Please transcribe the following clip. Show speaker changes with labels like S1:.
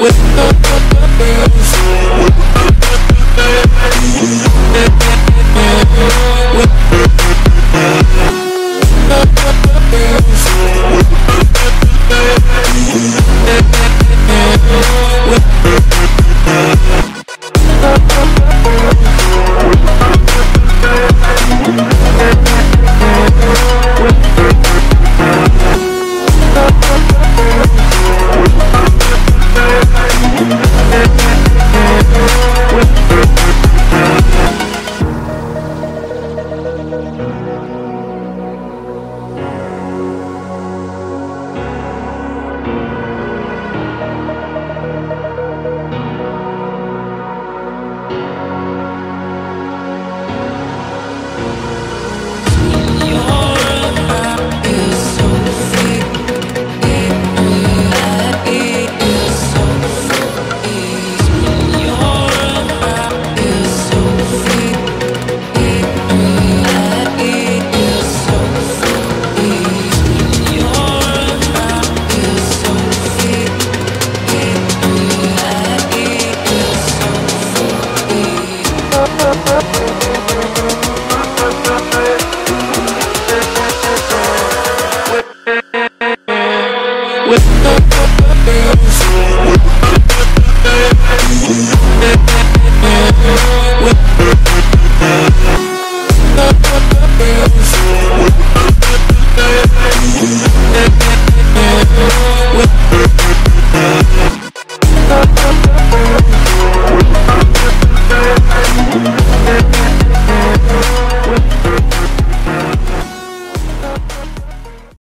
S1: With with